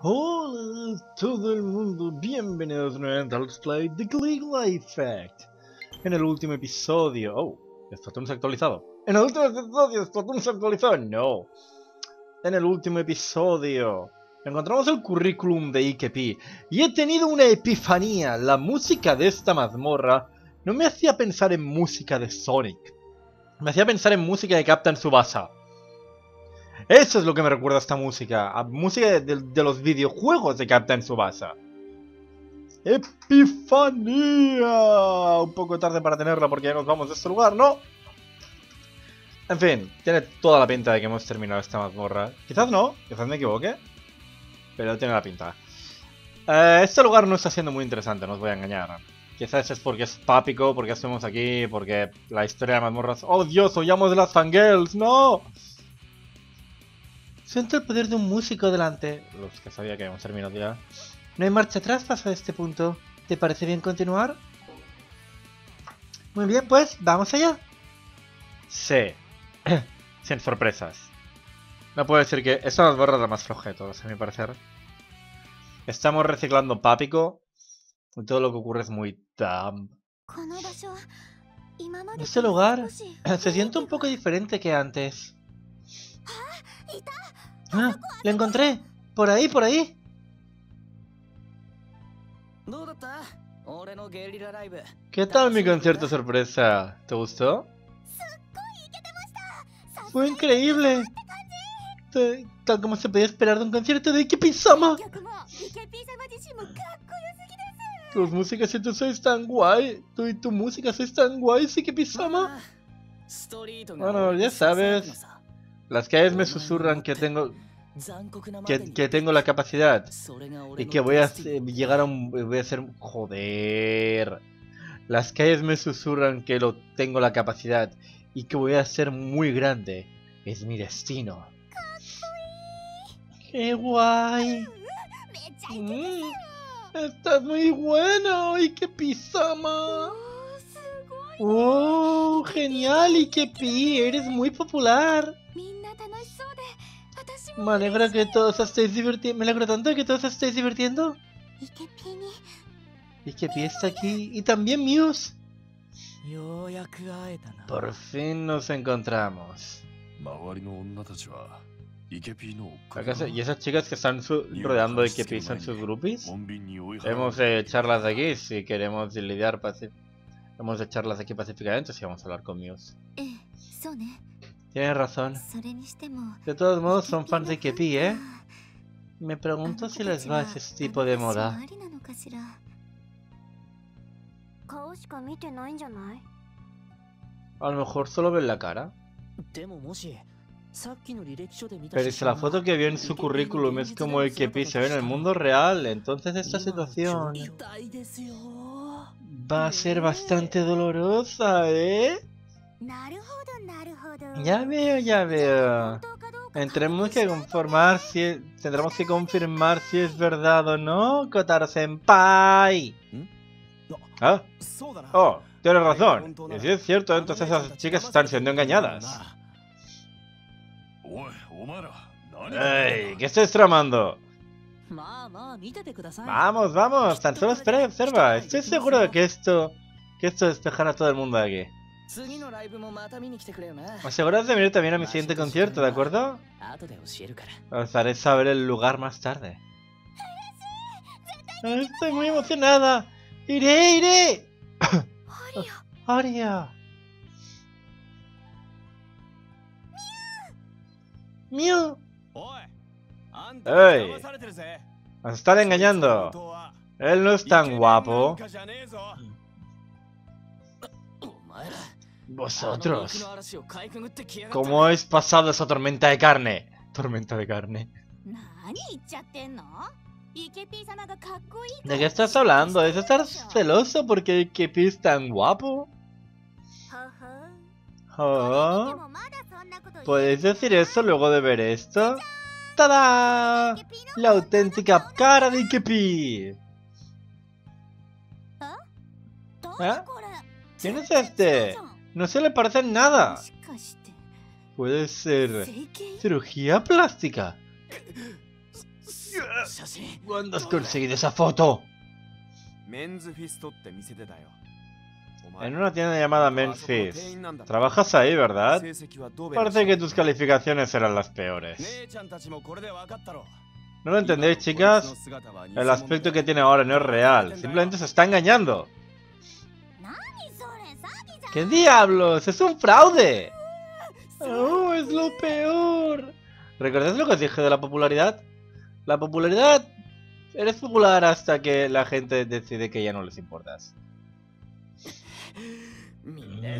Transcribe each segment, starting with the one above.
Hola todo el mundo, bienvenidos nuevamente al Let's Play The Click Effect. En el último episodio... Oh, Splatoon se ha actualizado. En el último episodio Splatoon se ha actualizado. No. En el último episodio encontramos el currículum de Ikepi y he tenido una epifanía. La música de esta mazmorra no me hacía pensar en música de Sonic. Me hacía pensar en música de Captain Tsubasa. Eso es lo que me recuerda a esta música. Música de, los videojuegos de Captain Tsubasa. ¡Epifanía! Un poco tarde para tenerla porque ya nos vamos de este lugar, ¿no? En fin, tiene toda la pinta de que hemos terminado esta mazmorra. Quizás no, quizás me equivoque. Pero tiene la pinta. Eh, este lugar no está siendo muy interesante, no os voy a engañar. Quizás es porque es pápico, porque estamos aquí, porque la historia de mazmorras... ¡Oh Dios, huyamos de las fangirls! ¡No! Siento el poder de un músico delante. Los que sabía que habíamos terminado ya. No hay marcha atrás pasado este punto. ¿Te parece bien continuar? Muy bien, pues vamos allá. Sí. Sin sorpresas. No puedo decir que... Esta nos borra la más floja de todas, a mi parecer. Estamos reciclando Pápico. Y todo lo que ocurre es muy dumb. Este lugar se siente un poco diferente que antes. ¡Ah! ¡Lo encontré! ¡Por ahí, por ahí! ¿Qué tal mi concierto sorpresa? ¿Te gustó? ¡Fue increíble! Tal como se podía esperar de un concierto de Ikepi-sama. Tus músicas y tú sois tan guay. Tú y tu música sois tan guay, Ikepi-sama. Bueno, ya sabes. Las calles me susurran que tengo que, tengo la capacidad y que voy a llegar a un voy a ser joder. Las calles me susurran que lo tengo la capacidad y que voy a ser muy grande. Es mi destino. ¡Qué guay! Mm, ¡Estás muy bueno! ¡Y qué pisama! ¡Oh! ¡Genial! ¡Y qué! ¡Eres muy popular! Me alegra que todos estéis divirtiendo. Me alegro tanto que todos estéis divirtiendo. Y que está aquí. Y también Muse. Por fin nos encontramos. ¿Y esas chicas que están rodeando de Ikepi son sus groupies? Hemos de charlas aquí si queremos lidiar Hemos de charlas aquí pacíficamente si vamos a hablar con Muse. Tienes razón. De todos modos son fans de Kepi, ¿eh? Me pregunto si les va ese tipo de moda. A lo mejor solo ven la cara. Pero si la foto que vio en su currículum es como el que se ve en el mundo real, entonces esta situación va a ser bastante dolorosa, ¿eh? Ya veo, ya veo. Tendremos que confirmar si tendremos que confirmar si es verdad o no, Kotaro Senpai. ¿Ah? Oh, tienes razón. Y si es cierto, entonces esas chicas están siendo engañadas. Ey, ¿qué estás tramando? Vamos, vamos, tan solo espera y observa. Estoy seguro de que esto, que esto despejará a todo el mundo de aquí. Aseguras de venir también a mi siguiente concierto, ¿de acuerdo? Os haré saber el lugar más tarde. Estoy muy emocionada. ¡Iré, iré! ¡Aria! ¡Miu! ¡Ey! Nos están engañando. Él no es tan guapo. Vosotros. ¿Cómo habéis pasado esa tormenta de carne? Tormenta de carne. ¿De qué estás hablando? ¿Es estar celoso porque Ikepi es tan guapo? Oh. ¿Puedes decir eso luego de ver esto? ¡Tada! La auténtica cara de Ikepi. ¿Eh? ¿Quién es este? No se le parece nada. Puede ser cirugía plástica. ¿Cuándo has conseguido esa foto? En una tienda llamada Memphis. Trabajas ahí, ¿verdad? Parece que tus calificaciones eran las peores. ¿No lo entendéis, chicas? El aspecto que tiene ahora no es real. Simplemente se está engañando. ¿Qué diablos? ¡Es un fraude! ¡Oh, es lo peor! ¿Recordáis lo que os dije de la popularidad? La popularidad... Eres popular hasta que la gente decide que ya no les importas.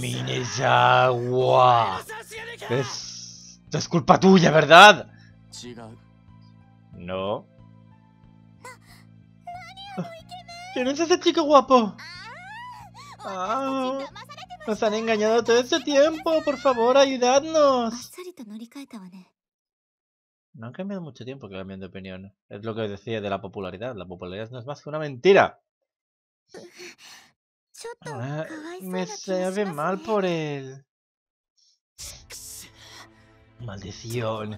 Minesawa. Es... Esto es culpa tuya, ¿verdad? No. ¿Quién es ese chico guapo? Ah, nos han engañado todo este tiempo. Por favor, ayudadnos. No han cambiado mucho tiempo que cambien de opinión. Es lo que decía de la popularidad. La popularidad no es más que una mentira. Ah, me sabe mal por él. Maldición.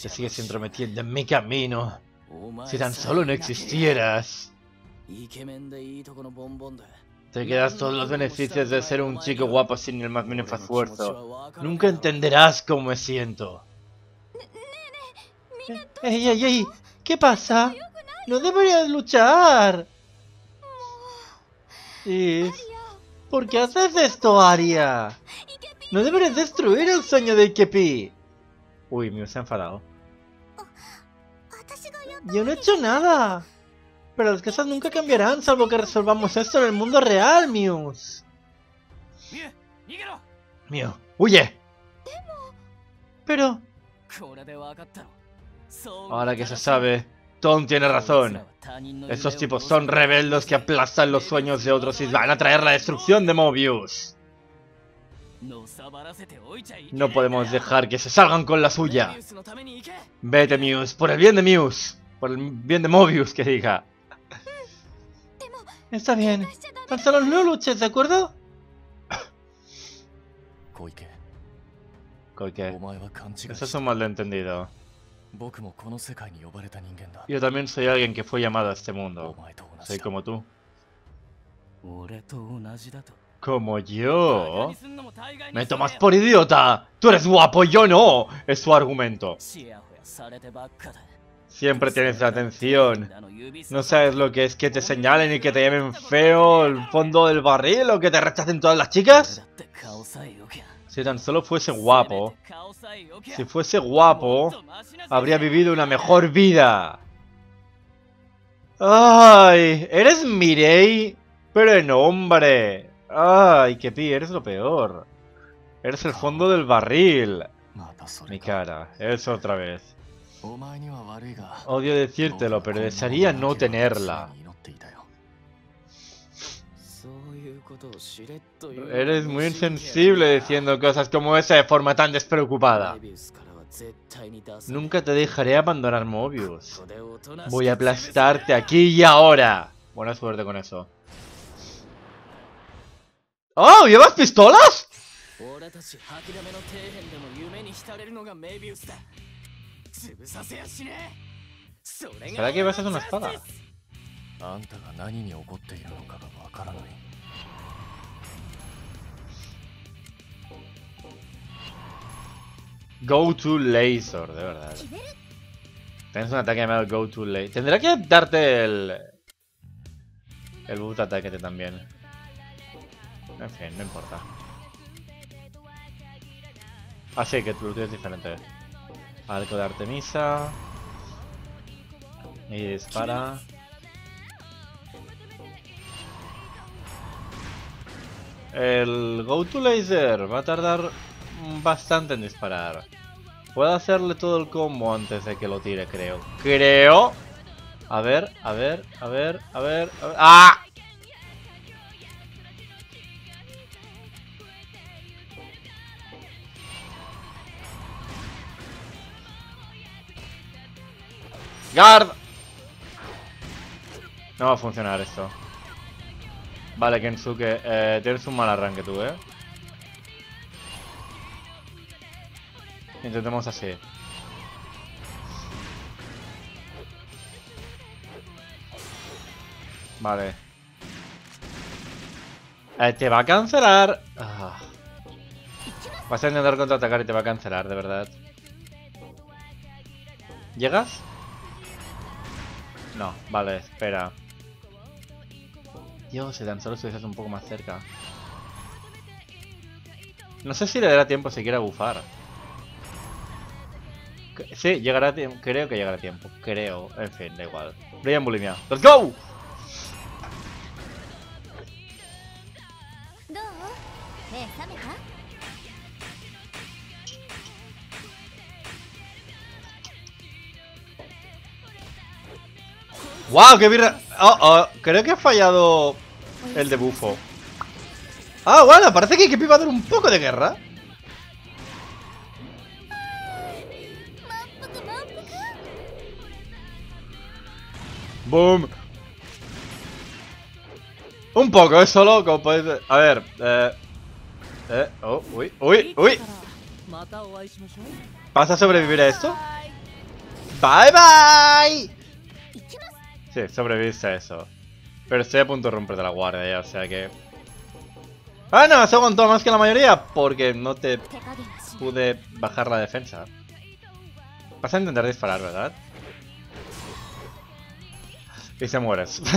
Te sigues entrometiendo en mi camino. Si tan solo no existieras. Te quedas todos los beneficios de ser un chico guapo sin el más mínimo esfuerzo. Nunca entenderás cómo me siento. Eh, ¡Ey, ey, ey! ¿Qué pasa? ¡No deberías luchar! haces? ¿Por qué haces esto, Aria? No deberías destruir el sueño de Ikepi. Uy, Mew se ha enfadado. Yo no he hecho nada. Pero las cosas nunca cambiarán, salvo que resolvamos esto en el mundo real, Mew. Mew, huye. Pero... Ahora que se sabe, Tom tiene razón. Esos tipos son rebeldes que aplastan los sueños de otros y van a traer la destrucción de Mobius. No podemos dejar que se salgan con la suya. Vete, Muse, por el bien de Muse. Por el bien de Mobius, que diga. Está bien. Tan solo no luches, ¿de acuerdo? Koike. Koike. Eso es un malentendido. Yo también soy alguien que fue llamado a este mundo. Soy como tú. Como yo. Me tomas por idiota. Tú eres guapo, yo no. Es su argumento. Siempre tienes la atención. No sabes lo que es que te señalen y que te llamen feo, el fondo del barril o que te rechacen todas las chicas. Si tan solo fuese guapo, si fuese guapo, habría vivido una mejor vida. ¡Ay! ¿Eres Mirei? Pero en hombre. ¡Ay, Kepi, eres lo peor! Eres el fondo del barril. Mi cara, eso otra vez. Odio decírtelo, pero desearía no tenerla. Eres muy insensible diciendo cosas como esa de forma tan despreocupada. Nunca te dejaré abandonar Mobius. Voy a aplastarte aquí y ahora. Buena suerte con eso. ¡Oh! ¿Llevas pistolas? ¿Será que vas a hacer una espada? Go to laser, de verdad. Tienes un ataque llamado Go to laser. Tendrá que darte el. El boot ataque también. En fin, no importa. Así que tu es diferente. Arco de Artemisa. Y dispara. El Go to Laser va a tardar bastante en disparar. Puedo hacerle todo el combo antes de que lo tire, creo. Creo. A ver, a ver, a ver, a ver. ¡Ah! ¡Guard! No va a funcionar esto. Vale, Kensuke, eh, tienes un mal arranque tú, ¿eh? intentemos así. Vale. Eh, te va a cancelar. Ah. Vas a intentar contraatacar y te va a cancelar, de verdad. ¿Llegas? No, vale, espera. Dios, si tan solo estuvieses un poco más cerca. No sé si le dará tiempo siquiera a bufar. Sí, llegará a tiempo. Creo que llegará a tiempo. Creo. En fin, da igual. Brian Bulimia. ¡Let's go! ¡Wow! ¡Qué birra! Oh, oh, creo que ha fallado el debufo. Ah, bueno, parece que Kipi va a dar un poco de guerra. Boom. Un poco, es solo como podéis... A ver, eh... Eh, oh, uy, uy, uy. ¿Vas a sobrevivir a esto? ¡Bye, bye! Sí, sobreviviste a eso. Pero estoy a punto de romperte la guardia ya, o sea que... Ah, no, se aguantó más que la mayoría porque no te pude bajar la defensa. Vas a intentar disparar, ¿verdad? Y se mueres.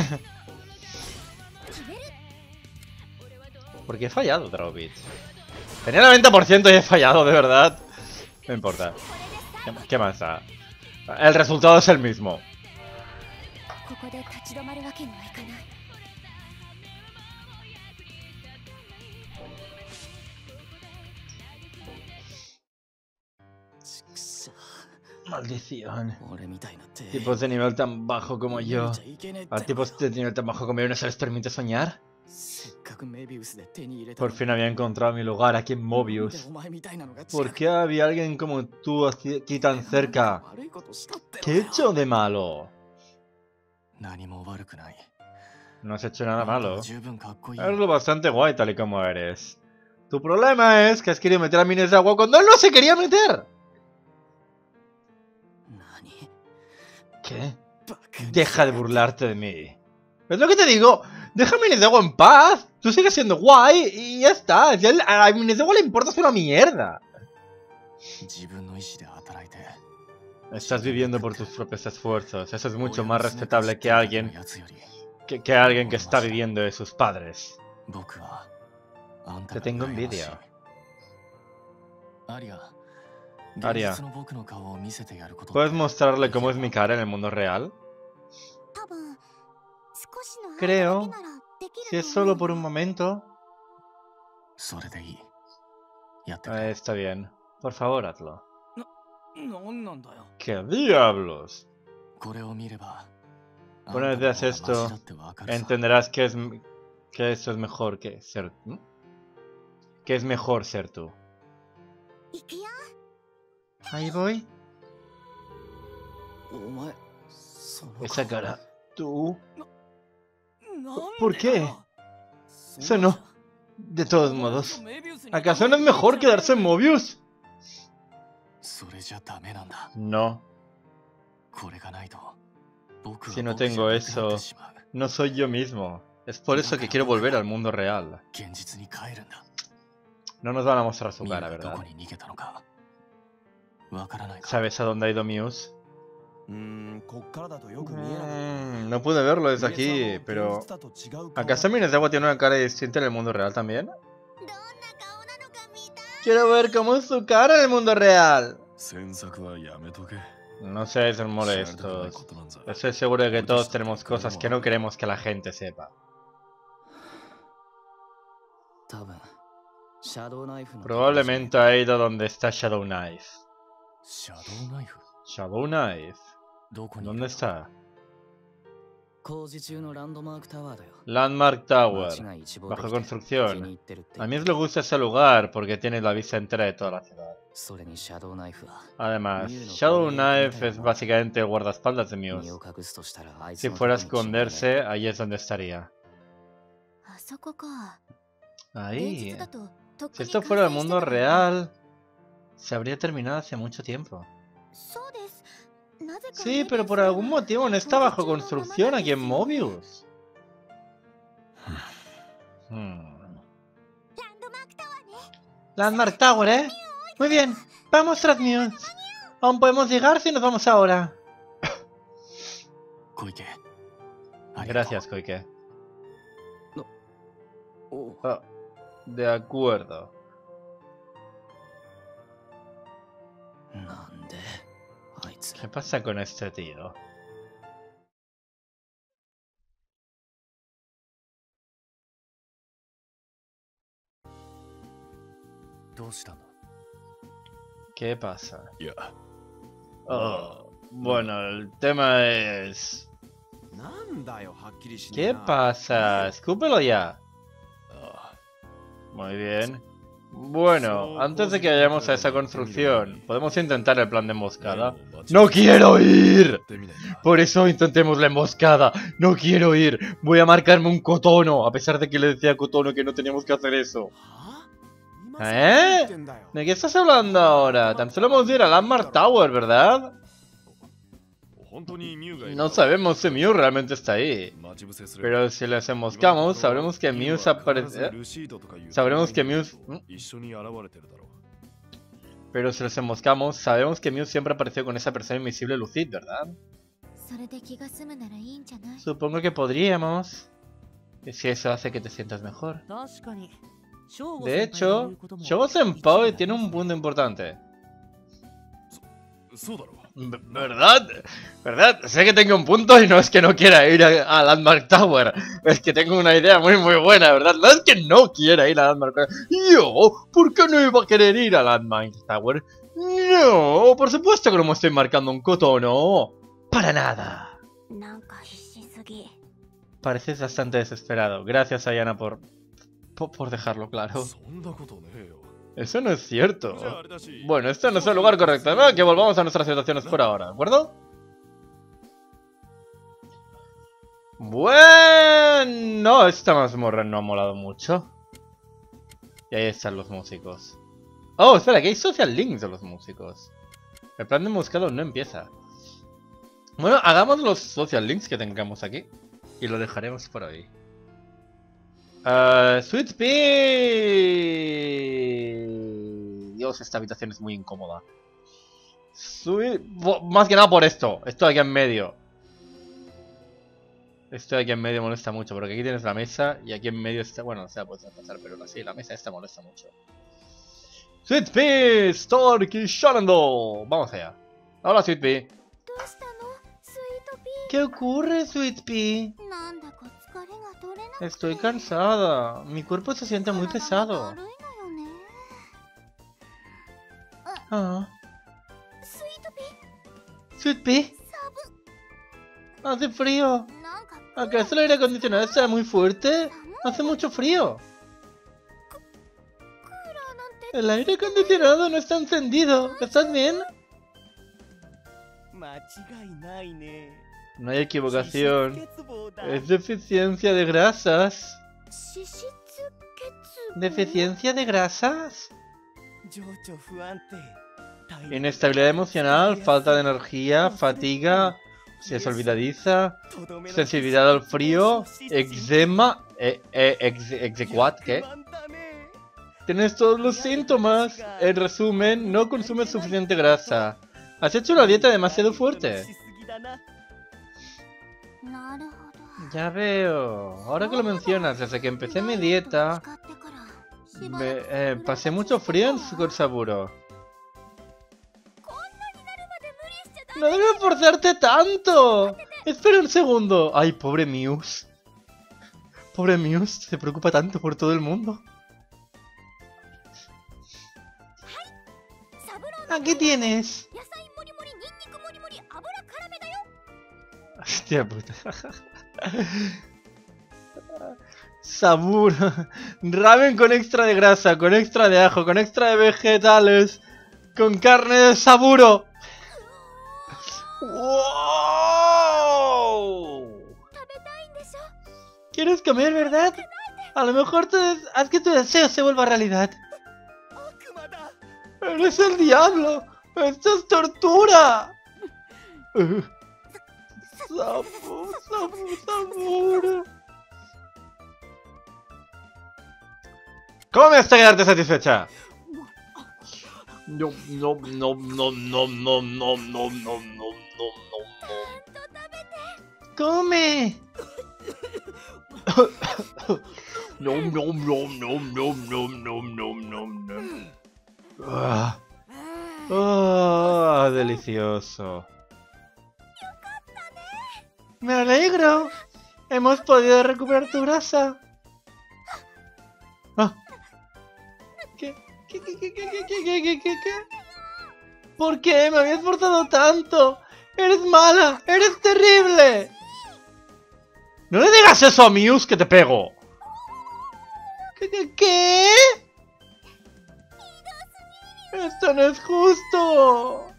Porque he fallado, Traubit. Tenía el 90% y he fallado, de verdad. No importa. ¿Qué, más da? El resultado es el mismo. Maldición. Tipos de nivel tan bajo como yo. A tipos de nivel tan bajo como yo no se les permite soñar. Por fin había encontrado mi lugar aquí en Mobius. ¿Por qué había alguien como tú aquí tan cerca? ¿Qué he hecho de malo? No has hecho nada malo. Eres lo bastante guay tal y como eres. Tu problema es que has querido meter a Mines de agua cuando él no se quería meter. ¿Qué? Deja de burlarte de mí. Es lo que te digo. Deja a Minedugo en paz. Tú sigues siendo guay y ya está. Si a Minedugo le importas una mierda. Estás viviendo por tus propios esfuerzos. Eso es mucho más respetable que alguien que, que alguien que está viviendo de sus padres. Te tengo envidia. Aria, Aria, ¿puedes mostrarle cómo es mi cara en el mundo real? Creo, si es solo por un momento. Eh, está bien. Por favor, hazlo. ¿Qué diablos? Una vez veas esto, entenderás que, es, que esto es mejor que ser... Que es mejor ser tú. Ahí voy. Esa cara. ¿Tú? ¿Por qué? Eso no. De todos modos. ¿Acaso no es mejor quedarse en Mobius? No. Si no tengo eso, no soy yo mismo. Es por eso que quiero volver al mundo real. No nos van a mostrar su cara, ¿verdad? ¿Sabes a dónde ha ido Muse? Mm, no pude verlo desde aquí, pero... ¿Acaso Minezawa tiene una cara distinta en el mundo real también? Quiero ver cómo es su cara en el mundo real. No seáis molestos. Estoy seguro de que todos tenemos cosas que no queremos que la gente sepa. Probablemente ha ido donde está Shadow Knife. Shadow Knife. Shadow Knife. ¿Dónde está? Landmark Tower. Bajo construcción. A mí les gusta ese lugar porque tiene la vista entre toda la ciudad. Además, Shadow Knife es básicamente el guardaespaldas de Muse. Si fuera a esconderse, ahí es donde estaría. Ahí. Si esto fuera el mundo real, se habría terminado hace mucho tiempo. Sí, pero por algún motivo no está bajo construcción aquí en Mobius. Hmm. Landmark Tower, ¿eh? ¿eh? Muy bien, vamos tras Aún podemos llegar si nos vamos ahora. Gracias, Koike. Ah, de acuerdo. ¿Qué pasa con este tío? ¿Qué pasa? Oh, bueno, el tema es... ¿Qué pasa? Escúpelo ya. Muy bien. Bueno, antes de que vayamos a esa construcción, podemos intentar el plan de emboscada. ¡No quiero ir! Por eso intentemos la emboscada. ¡No quiero ir! Voy a marcarme un cotono, a pesar de que le decía a Cotono que no teníamos que hacer eso. ¿Eh? ¿De qué estás hablando ahora? Tan solo hemos de ir a Landmark Tower, ¿verdad? No sabemos si Mew realmente está ahí. Pero si las emboscamos, sabremos que Mew aparece. Sabremos que Mew. ¿Mm? Pero si las emboscamos, sabemos que Mew siempre apareció con esa persona invisible Lucid, ¿verdad? Supongo que podríamos. Si eso hace que te sientas mejor. De hecho, Shogo Senpai tiene un punto importante. ¿Verdad? ¿Verdad? Sé que tengo un punto y no es que no quiera ir a, a, Landmark Tower. Es que tengo una idea muy muy buena, ¿verdad? No es que no quiera ir a Landmark Tower. Yo, ¿por qué no iba a querer ir a Landmark Tower? No, por supuesto que no me estoy marcando un coto, no. Para nada. Pareces bastante desesperado. Gracias, Ayana, por, por, por dejarlo claro. Eso no es cierto. Bueno, esto no es el lugar correcto, ¿no? Que volvamos a nuestras situaciones por ahora, ¿de acuerdo? Bueno, esta mazmorra no ha molado mucho. Y ahí están los músicos. Oh, espera, que hay social links de los músicos. El plan de buscado no empieza. Bueno, hagamos los social links que tengamos aquí. Y lo dejaremos por ahí. Uh, Sweet Dios, esta habitación es muy incómoda. Sweet... Más que nada por esto. Esto de aquí en medio. Esto de aquí en medio molesta mucho, porque aquí tienes la mesa y aquí en medio está... Bueno, no se la pasar, pero así la mesa esta molesta mucho. Sweet Pea, Stork y Shonando. Vamos allá. Hola, Sweet Pea. ¿Qué ocurre, Sweet Pea? Estoy cansada. Mi cuerpo se siente muy pesado. Ah. Sweet Pea. Hace frío. ¿Acaso el aire acondicionado está muy fuerte? Hace mucho frío. El aire acondicionado no está encendido. ¿Estás bien? No hay equivocación. Es deficiencia de grasas. ¿Deficiencia de grasas? Inestabilidad emocional, falta de energía, fatiga, se es olvidadiza, sensibilidad al frío, eczema, eh, eh, ex, ¿qué? Tienes todos los síntomas. En resumen, no consumes suficiente grasa. Has hecho la dieta demasiado fuerte. Ya veo. Ahora que lo mencionas, desde que empecé mi dieta, me, eh, pasé mucho frío en Sukursaburo. ¡No debes forzarte tanto! ¡Espera un segundo! ¡Ay, pobre Mius! Pobre Mius, se preocupa tanto por todo el mundo. Aquí tienes. Hostia puta. Sabor. Ramen con extra de grasa, con extra de ajo, con extra de vegetales, con carne de saburo. ¡Wow! ¿Quieres comer, verdad? A lo mejor te haz que tu deseo se vuelva realidad. ¡Eres el diablo! ¡Esto es tortura! Uh. Sabu, sabu, saburo. Come hasta quedarte satisfecha. No, no, no, no, no, no, no, no, no, no, no, no, Come. No, no, no, no, no, no, no, no, no, no. Ah, ah, delicioso. Me alegro. Hemos podido recuperar tu grasa. Ah. ¿Qué? ¿Qué, qué, qué, qué, qué, qué, qué, qué? ¿Por qué me habías forzado tanto? ¡Eres mala! ¡Eres terrible! No le digas eso a Muse que te pego. ¿Qué? qué? Esto no es justo.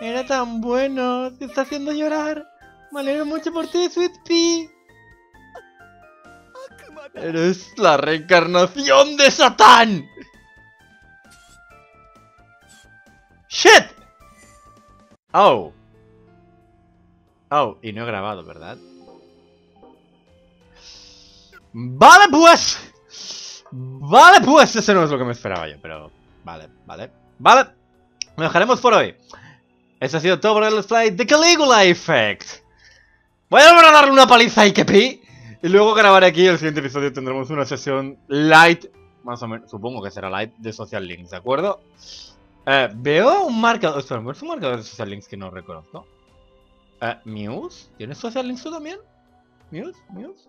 Era tan bueno. Te está haciendo llorar. Me alegro mucho por ti, Sweet Pea. Eres la reencarnación de Satán. ¡Shit! Oh. Oh, y no he grabado, ¿verdad? Vale, pues. Vale, pues. Ese no es lo que me esperaba yo, pero... Vale, vale. Vale. Lo dejaremos por hoy. Eso ha sido todo por el Play de Caligula Effect. Voy a volver a darle una paliza a Ikepi. Y luego grabaré aquí el siguiente episodio. Tendremos una sesión light. Más o menos, supongo que será light de Social Links, ¿de acuerdo? Eh, veo un marcador. Espera, ¿es un marcador de Social Links que no reconozco? Eh, Muse? ¿Tienes Social Links tú también? ¿Muse? ¿Muse?